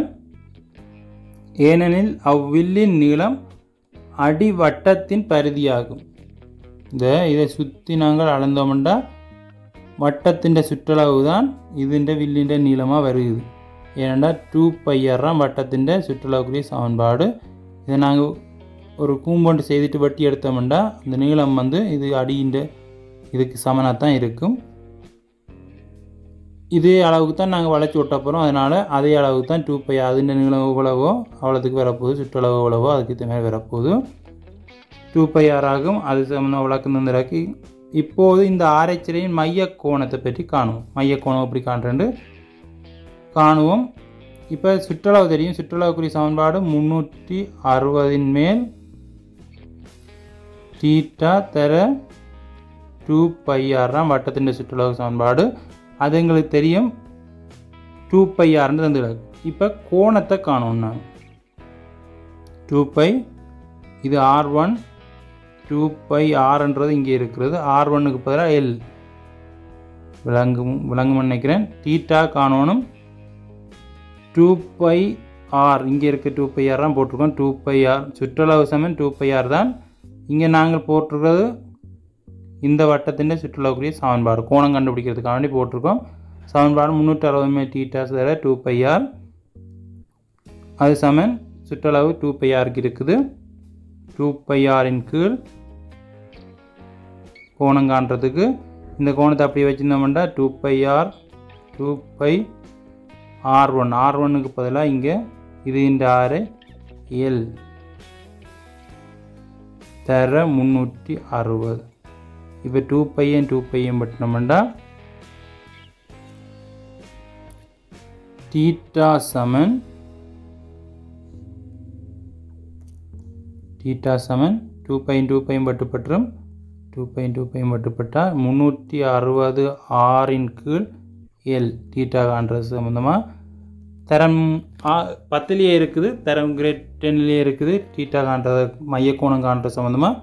ஏனெனில் அவ்வில்லின் நீளம் அடிவட்டத்தின் பரிதியாகும். இந்த இதை சுற்றி நாங்கள் அளந்தோம்னா வட்டத்திൻ്റെ சுற்றளவு தான் ഇതിൻ്റെ வில்லின் நீளமாக വരുത് ஏனெண்டா டூ பையர்றான் வட்டத்தின் சுற்றுலாவுக்குரிய சமன்பாடு. இதை நாங்கள் ஒரு கூம்பொண்டு செய்துட்டு வட்டி எடுத்தோம்னா அந்த நீளம் வந்து இது அடியின் இதுக்கு சமனாக தான் இருக்கும். இதே அளவுக்கு தான் நாங்கள் வளைச்சி விட்ட போகிறோம் அதனால் அதே அளவுக்கு தான் டூ பை அதுன்ற நீளம் எவ்வளவோ அவ்வளோத்துக்கு வரப்போகுது. சுற்றளவு எவ்வளவோ அதுக்கு தகுந்த மாதிரி வரப்போகுது. டூ பை ஆறாகும் அது சம்மந்தம் விளக்கம் தந்திராக்கி இப்போது இந்த ஆராய்ச்சியின் மைய கோணத்தை பற்றி காணுவோம். மைய கோணம் எப்படி காண்றேன்னு காணுவோம். இப்போ சுற்றளவு தெரியும். சுற்றளவுக்குரிய சமன்பாடு முந்நூற்றி அறுபதின் மேல் தீட்டா தர டூ பை ஆறாம் வட்டத்தின் சுற்றளவு சமன்பாடு. அது எங்களுக்கு தெரியும். டூ பை ஆர்னு தந்துடாது இப்போ கோணத்தை காணும் நான் டூ பை இது ஆர் ஒன் டூ பை ஆர்ன்றது இங்கே இருக்கிறது. ஆர் ஒன்னுக்கு பதிலாக எல் விளங்கும் விளங்கும் நினைக்கிறேன். டீட்டா காணோனும் டூ பை ஆர் இங்கே இருக்க டூ பை ஆர் தான் போட்டிருக்கோம். டூ பை ஆர் சுற்றளவு சமயம் டூ பை ஆர் தான். இங்கே நாங்கள் போட்டிருக்கிறது இந்த வட்டத்தின் சுற்றுலாவுக்குரிய சமன்பாடு. கோணம் கண்டுபிடிக்கிறதுக்காக வேண்டி போட்டிருக்கோம். சமன்பாடு முந்நூற்றி அறுபதுமே டீட்டாஸ் தர டூ பை ஆர் அது சமன். சுற்றளவு டூ பை ஆருக்கு இருக்குது. டூ பை ஆரின் கீழ் கோணம் காண்றதுக்கு. இந்த கோணத்தை அப்படி வச்சுருந்தோம்னா two pi R two pi R one R ஒன்னுக்கு பதிலாக இங்கே இது இந்த ஆறு எல். தர முந்நூற்றி அறுபது. இப்போ டூ பையன் டூ பையன் பட்டினோம்னா தீட்டா சமன் தீட்டா சமன் டூ பையன் டூ பையன் பட்டுப்பற்றும் டூ பையன் டூ பையன் பட்டுப்பட்டால் முந்நூற்றி அறுபது ஆறின் கீழ் எல் தீட்டா காண்றது சம்மந்தமாக தரம் பத்துலேயே இருக்குது தரம் கிரேட் டென்லேயே இருக்குது டீட்டா காண்றத மையக்கோணம் காண்ற சம்மந்தமாக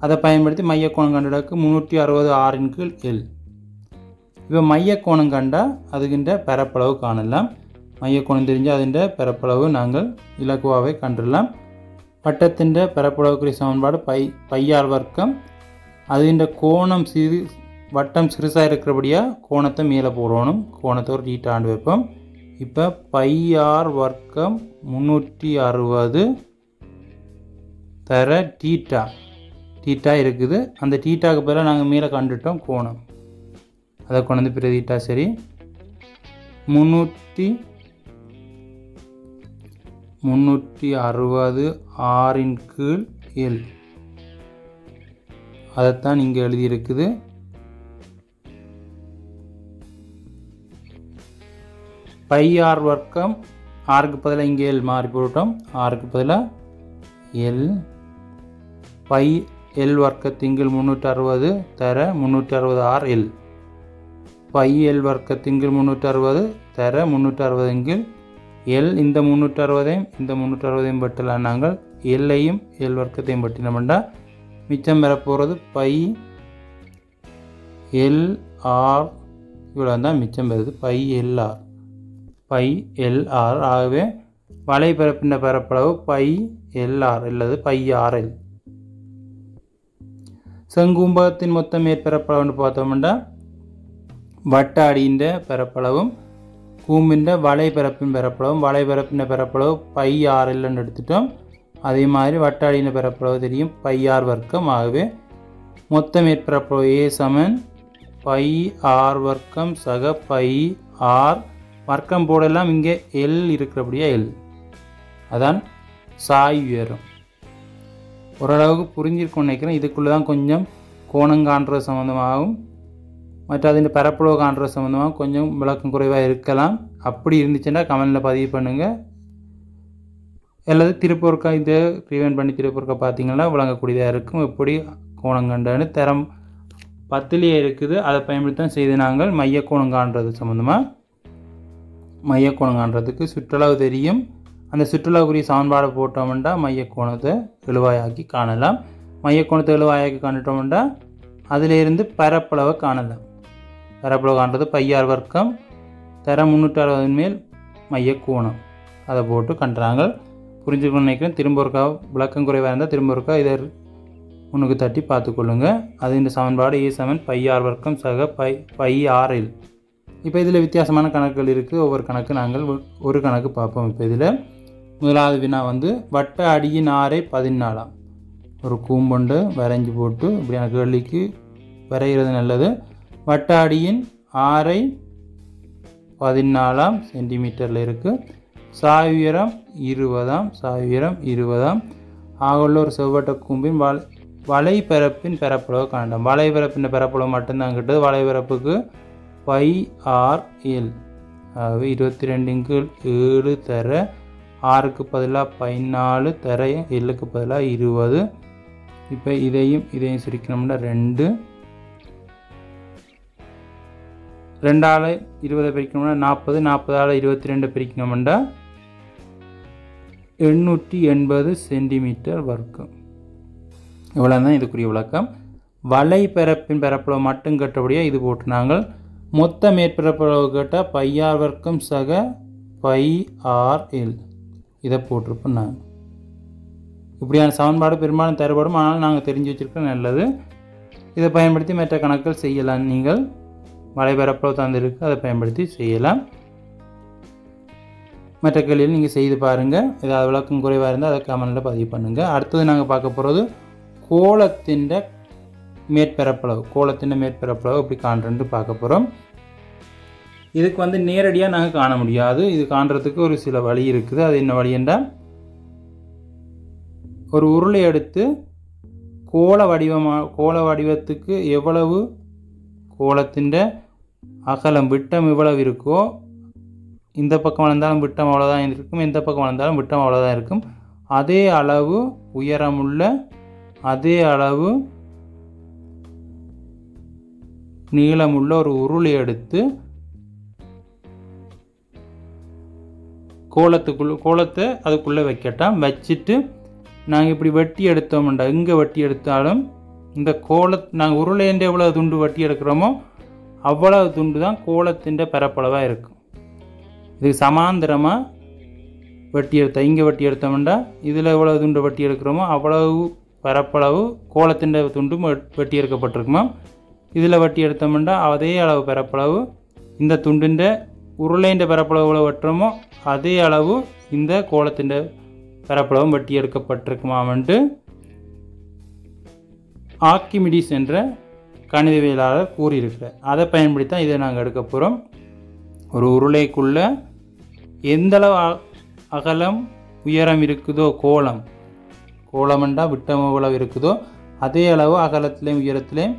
அதை பயன்படுத்தி மையக்கோணம் கண்டடாக்கு முந்நூற்றி அறுபது ஆறின் கீழ் எல் இப்போ மையக்கோணம் கண்டால் அதுகின்ற பரப்பளவு காணலாம். மையக்கோணம் தெரிஞ்சால் அதுகின்ற பரப்பளவு நாங்கள் இலக்குவாவை கண்டுடலாம் வட்டத்தின் பரப்பளவுக்குரிய சமன்பாடு பை பையார் வர்க்கம். அதுகின்ற கோணம் சிறு வட்டம் சிறுசாக இருக்கிறபடியாக கோணத்தை மேலே போடணும். கோணத்தை ஒரு டீட்டா ஆண்டு வைப்போம். இப்போ பையார் வர்க்கம் முந்நூற்றி அறுபது தர டீட்டா டீட்டா இருக்குது. அந்த டீட்டாக்கு பதிலாக நாங்கள் மேலே கண்டுட்டோம் கோணம். அதை கொண்டு வந்து பிரதீட்டா சரி. முந்நூற்றி முந்நூற்றி அறுபது ஆறின் கீழ் எல் அதைத்தான் இங்கே எழுதியிருக்குது. பை ஆர் வர்க்கம் ஆறுக்கு பதிலாக இங்கே எல் மாறி போட்டோம் ஆறுக்கு பதிலாக எல் பை எல் வர்க்கத்திங்கில் முந்நூற்றி அறுபது தர முந்நூற்றி அறுபது ஆர் எல் பை எல் வர்க்கத்திங்கில் முந்நூற்றி அறுபது தர முந்நூற்றி அறுபதுங்கில் எல் இந்த முந்நூற்றி அறுபதையும் இந்த முந்நூற்றி அறுபதையும் பட்டலாம் நாங்கள். எல்லையும் எல் வர்க்கத்தையும் பட்டினோம்டா மிச்சம் பெறப்போகிறது பை எல் ஆர் இவ்வளோ தான் மிச்சம் பெறுது. பை எல்ஆர் பை எல்ஆர் ஆகவே வலைபரப்பின பரப்பளவு பை எல்ஆர் அல்லது பை ஆர்எல் செங்கும்பகத்தின் மொத்த மேற்பரப்பளவுன்னு பார்த்தோம்னா வட்ட அடியின் பரப்பளவும் கூம்பின் வலைபரப்பின் பரப்பளவும் வலைபரப்பின் பரப்பளவு பை ஆர் இல்லைன்னு எடுத்துட்டோம். அதே மாதிரி வட்ட அடியின் பரப்பளவு தெரியும் பை ஆர் வர்க்கம் ஆகவே மொத்த மேற்பரப்பளவு ஏ சமன் பை ஆர் வர்க்கம் சக பை ஆர் வர்க்கம் போடலாம் இங்கே எல் இருக்கிறபடியா எல் அதான் சாய் உயரம். ஓரளவுக்கு புரிஞ்சிருக்கும் நினைக்கிறேன். இதுக்குள்ளே தான் கொஞ்சம் கோணங்கான்ற சம்மந்தமாகவும் மற்ற அதில் பரப்புளவு காண்றது சம்மந்தமாக கொஞ்சம் விளக்கம் குறைவாக இருக்கலாம். அப்படி இருந்துச்சுன்னா கமெண்டில் பதிவு பண்ணுங்கள் அல்லது திருப்பூர்க்கா இதை ப்ரிவென்ட் பண்ணி திருப்பூர்க்கா பார்த்தீங்கன்னா விளங்கக்கூடியதாக இருக்கும். எப்படி கோணம் கண்டான்னு தரம் பத்துலேயே இருக்குது. அதை பயன்படுத்தி தான் செய்து நாங்கள் மைய கோணம் காண்றது சம்மந்தமாக மையக்கோணம் காண்றதுக்கு சுற்றளவு தெரியும். அந்த சுற்றுலாவுக்குரிய சமன்பாடை போட்டோம்னா மையக்கோணத்தை எழுவாயாக்கி காணலாம். மையக்கோணத்தை எழுவாயாக்கி காணிட்டோம்னா அதிலிருந்து பரப்பளவை காணலாம். பரப்பளவு பையார் வர்க்கம் தர முந்நூற்றி அறுபது மேல் மையக்கோணம் அதை போட்டு கண்டுறாங்க புரிஞ்சுக்கணும்னு நினைக்கிறேன். திரும்ப ஒருக்கா விளக்கம் குறைவாக இருந்தால் திரும்ப ஒருக்கா இதை முன்னுக்கு தட்டி பார்த்துக்கொள்ளுங்க. அது இந்த சமன்பாடு ஏ சமன் பை ஆர் வர்க்கம் சக பை பை ஆறில். இப்போ இதில் வித்தியாசமான கணக்குகள் இருக்குது ஒவ்வொரு கணக்கு நாங்கள் ஒரு கணக்கு பார்ப்போம் இப்போ இதில். முதலாவது வினா வந்து வட்ட அடியின் ஆறை பதினாலாம். ஒரு கூம்பொண்டு வரைஞ்சி போட்டு இப்படியான கேள்விக்கு வரைகிறது நல்லது. வட்டாடியின் ஆறை பதினாலாம் சென்டிமீட்டரில் இருக்குது சாய் உயரம் இருபதாம் சாய் உயரம் இருபதாம். ஆகலூர் செவ்வட்ட கூம்பின் வள வலைப்பரப்பின் பரப்பளவு காண்டம். வலைப்பரப்பின் பரப்பளவு மட்டும்தான் கிட்டது. வலைப்பரப்புக்கு பை ஆர் எல். ஆகவே இருபத்தி ரெண்டுக்கு ஏழு தர ஆறுக்கு பதிலாக பதினாலு தர எல்லுக்கு பதிலாக இருபது. இப்போ இதையும் இதையும் சுருக்கணும்னா ரெண்டு. ரெண்டால் இருபதை பிரிக்கணும்னா நாற்பது நாற்பதால் இருபத்தி ரெண்டு பிரிக்கணும்னா எண்ணூற்றி எண்பது சென்டிமீட்டர் வர்க்கம். இவ்வளோ தான் இதுக்குரிய விளக்கம். வலைப்பரப்பின் பரப்பளவு மட்டும் கட்டபடியாக இது போட்டு நாங்கள் மொத்த மேற்பரப்பளவு கேட்டால் பையார் வர்க்கம் சக பை ஆர் எல். இதை போட்டிருப்போம் நாங்கள் இப்படியான சமன்பாடு பெரும்பாலும் தரப்படும் ஆனால் நாங்கள் தெரிஞ்சு வச்சுருக்கோம் நல்லது. இதை பயன்படுத்தி மற்ற கணக்குகள் செய்யலாம் நீங்கள். மலைபரப்பில் தந்திருக்கு அதை பயன்படுத்தி செய்யலாம். மற்ற கேள்வியில் நீங்கள் செய்து பாருங்கள் ஏதாவது விளக்கம் குறைவாக இருந்தால் அதை கமெண்டில் பதிவு பண்ணுங்கள் அடுத்தது நாங்கள் பார்க்க போகிறது கோலத்தின் மேற்பரப்பளவு கோலத்தின் மேற்பரப்பளவு இப்படி காண்றேன்னு பார்க்க போகிறோம் இதுக்கு வந்து நேரடியாக நாங்கள் காண முடியாது. இது காண்றதுக்கு ஒரு சில வழி இருக்குது. அது என்ன வழி என்றால் ஒரு உருளை எடுத்து கோள வடிவமாக கோள வடிவத்துக்கு எவ்வளவு கோலத்தின் அகலம் விட்டம் எவ்வளவு இருக்கோ இந்த பக்கம் வளர்ந்தாலும் விட்டம் அவ்வளோதான் இருக்கும் இந்த பக்கம் வளர்ந்தாலும் விட்டம் அவ்வளோதான் இருக்கும். அதே அளவு உயரமுள்ள அதே அளவு நீளமுள்ள ஒரு உருளை எடுத்து கோலத்துக்குள்ள கோலத்தை அதுக்குள்ளே வைக்கட்டாம். வச்சுட்டு நாங்கள் இப்படி வெட்டி எடுத்தோம்டா எங்கே வெட்டி எடுத்தாலும் இந்த கோல நாங்கள் உருளைன்ற எவ்வளோ துண்டு வெட்டி எடுக்கிறோமோ அவ்வளவு துண்டு தான் கோலத்தின் பரப்பளவாக இருக்கும். இதுக்கு சமாந்தரமாக வெட்டி எடுத்த இங்கே வெட்டி எடுத்தோம்னா இதில் எவ்வளோ துண்டு வெட்டி எடுக்கிறோமோ அவ்வளவு பரப்பளவு கோலத்தின் துண்டும் வெட்- வெட்டி எடுக்கப்பட்டிருக்குமா? இதில் வெட்டி எடுத்தோம்னா அதே அளவு பரப்பளவு இந்த துண்டின் உருளைண்ட பரப்பளவு எவ்வளோ வெட்டுறோமோ அதே அளவு இந்த கோலத்தின் பரப்பளவும் வெட்டி எடுக்கப்பட்டிருக்குமாமன்ட்டு ஆக்கிமிடிஸ் என்ற கணிதவியலாளர் கூறியிருக்கிறார். அதை பயன்படுத்தி தான் இதை நாங்கள் எடுக்க போகிறோம் ஒரு உருளைக்குள்ளே எந்தளவு அ- அகலம் உயரம் இருக்குதோ கோலம் கோலமெண்டா விட்டம் எவ்வளவு இருக்குதோ அதே அளவு அகலத்திலையும் உயரத்திலையும்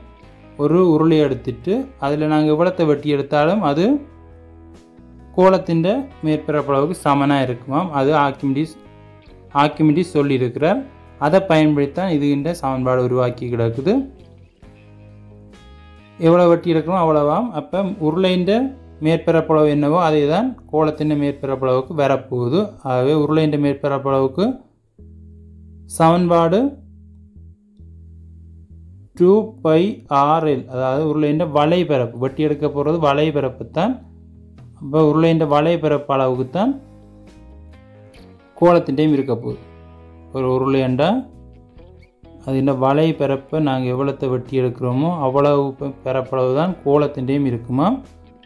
ஒரு உருளை எடுத்துட்டு அதில் நாங்கள் எவ்வளத்தை வெட்டி எடுத்தாலும் அது கோலத்தின் மேற்பரப்பளவுக்கு சமனாக இருக்குமாம். அது ஆக்கிமிடிஸ் ஆக்கிமிடிஸ் சொல்லியிருக்கிறார். அதை பயன்படுத்தான் இதுகின்ற சமன்பாடு உருவாக்கி கிடக்குது. எவ்வளோ வெட்டி எடுக்கணும் அவ்வளவாம். அப்போ உருளைன்ற மேற்பரப்பளவு என்னவோ அதே தான் கோலத்தின் மேற்பரப்பளவுக்கு வரப்போகுது. ஆகவே உருளைன்ற மேற்பரப்பளவுக்கு சமன்பாடு டூ பை ஆர்எல் அதாவது உருளைன்ற வலைபரப்பு வெட்டி எடுக்க போகிறது வலைபரப்பு தான் அப்போ உருளைன்ற வலைபரப்பு அளவுக்கு தான் கோலத்தின்டையும் இருக்க போகுது. ஒரு உருளையண்டா அதில் வலை பிறப்பை நாங்கள் எவ்வளோத்தை வெட்டி எடுக்கிறோமோ அவ்வளவு பிறப்பளவு தான் கோலத்தின்டையும் இருக்குமா?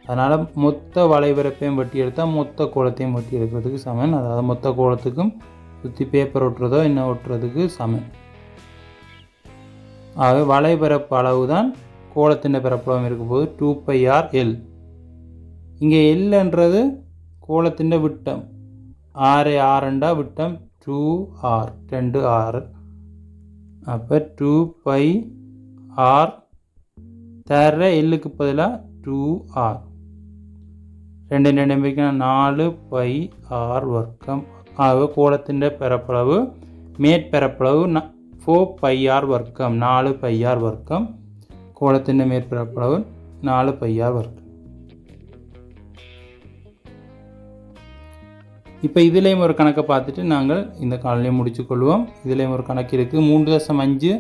அதனால் மொத்த வலைபரப்பையும் வெட்டி எடுத்தால் மொத்த கோலத்தையும் வெட்டி எடுக்கிறதுக்கு சமன். அதாவது மொத்த கோலத்துக்கும் சுற்றி பேப்பர் ஒட்டுறதோ என்ன ஒட்டுறதுக்கு சமன். ஆகவே வலைபரப்பு அளவு தான் கோலத்தின் பிறப்பளவும் இருக்கும்போது போது டூ பை ஆர் எல் இங்கே எல்ன்றது கோலத்தின் விட்டம். ஆறு ஆறுண்டா விட்டம். டூ ஆர் ரெண்டு ஆறு அப்போ டூ பை ஆர் தர எல்லுக்கு பதிலாக டூ ஆர் ரெண்டு ரெண்டு பிரிக்கணும் நாலு பை ஆர் வர்க்கம். ஆக கோலத்தின் பரப்பளவு மேற்பரப்பளவு ந ஃபோர் பை ஆர் வர்க்கம். நாலு பை ஆர் வர்க்கம். கோலத்தின் மேற்பரப்பளவு நாலு பை ஆர் வர்க்கம். இப்போ இதுலேயும் ஒரு கணக்கை பார்த்துட்டு நாங்கள் இந்த காலையும் முடிச்சுக்கொள்வோம். இதுலேயும் ஒரு கணக்கு இருக்குது மூன்று தசம் அஞ்சு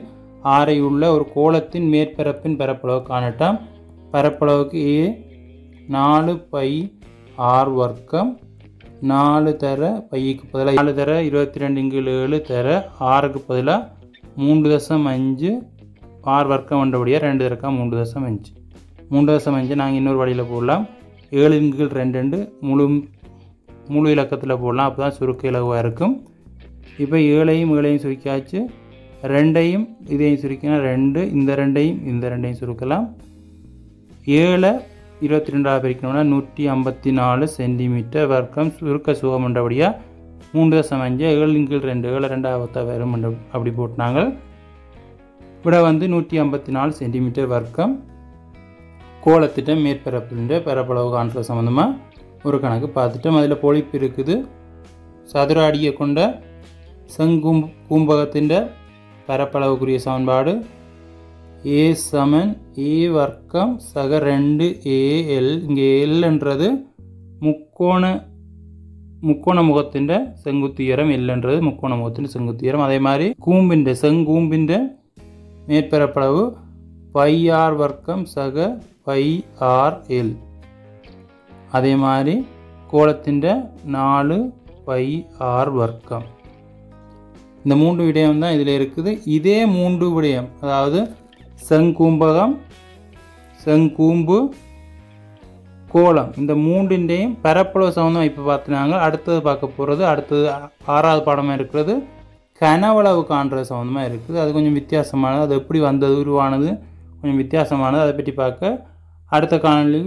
ஆறை உள்ள ஒரு கோலத்தின் மேற்பரப்பின் பரப்பளவு காணட்டாம். பரப்பளவுக்கு ஏ நாலு பை ஆர் வர்க்கம். நாலு தர பைக்கு பதிலாக நாலு தர இருபத்தி ரெண்டு இங்கு ஏழு தர ஆறுக்கு பதிலாக மூன்று தசம் அஞ்சு ஆறு வர்க்கம் வந்தபடியாக ரெண்டு தரக்கா மூன்று தசம் அஞ்சு. மூன்று தசம் அஞ்சு நாங்கள் இன்னொரு வழியில் போடலாம். ஏழு இன்குகள் ரெண்டு ரெண்டு முழு முழு இலக்கத்தில் போடலாம். அப்போ தான் சுருக்க இலகுவாக இருக்கும். இப்போ ஏழையும் ஏழையும் சுருக்கியாச்சு. ரெண்டையும் இதையும் சுருக்கினா ரெண்டு இந்த ரெண்டையும் இந்த ரெண்டையும் சுருக்கலாம். ஏழை இருபத்தி ரெண்டாவது பிரிக்கணும்னா நூற்றி ஐம்பத்தி நாலு சென்டிமீட்டர் வர்க்கம் சுருக்க சுகம் என்றபடியாக மூன்று தசம் அஞ்சு ஏழு கீழ் ரெண்டு ஏழு ரெண்டாவது வரும் அப்படி போட்டாங்க விட வந்து நூற்றி ஐம்பத்தி நாலு சென்டிமீட்டர் வர்க்கம். கோலத்திட்ட மேற்பரப்பின் பரப்பளவு காண்றது சம்மந்தமாக ஒரு கணக்கு பார்த்துட்டோம். அதில் பொழிப்பு இருக்குது. சதுர அடியை கொண்ட செங்கும் கும்பகத்தின் பரப்பளவுக்குரிய சமன்பாடு ஏ சமன் ஏ வர்க்கம் சக ரெண்டு ஏ எல் இங்கே எல்ன்றது முக்கோண முக்கோண முகத்தின் செங்குத்துயரம் இல்லைன்றது முக்கோண முகத்தின் செங்குத்துயரம் அதே மாதிரி கூம்பின் செங்கூம்பின் மேற்பரப்பளவு பை ஆர் வர்க்கம் சக பை ஆர் எல் அதே மாதிரி கோலத்தின் நாலு பை ஆர் வர்க்கம். இந்த மூன்று விடயம் தான் இதில் இருக்குது. இதே மூன்று விடயம் அதாவது செங்கும்பகம் செங்கூம்பு கோலம் இந்த மூன்றிൻ്றையும் பரப்பளவு சம்மந்தம் இப்போ பார்த்துனாங்க அடுத்தது பார்க்க போகிறது அடுத்தது ஆறாவது பாடமாக இருக்கிறது கனவளவு காண்றது சம்மந்தமாக இருக்குது. அது கொஞ்சம் வித்தியாசமானது. அது எப்படி வந்தது உருவானது கொஞ்சம் வித்தியாசமானது. அதை பற்றி பார்க்க அடுத்த காணொலி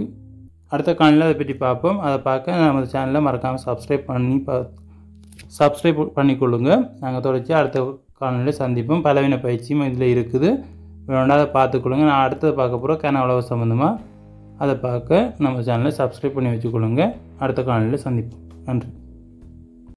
அடுத்த காலையில் அதை பற்றி பார்ப்போம். அதை பார்க்க நமது சேனலை மறக்காமல் சப்ஸ்கிரைப் பண்ணி பா சப்ஸ்கிரைப் பண்ணிக்கொள்ளுங்க. நாங்கள் தொடர்ச்சி அடுத்த காலையில் சந்திப்போம். பலவீன பயிற்சியும் இதில் இருக்குது. வேண்டாம் அதை பார்த்துக்கொள்ளுங்க. நான் அடுத்தது பார்க்க போகிறோம் உழவு சம்மந்தமாக அதை பார்க்க நம்ம சேனலை சப்ஸ்கிரைப் பண்ணி வச்சுக்கொள்ளுங்க. அடுத்த காலையில் சந்திப்போம். நன்றி.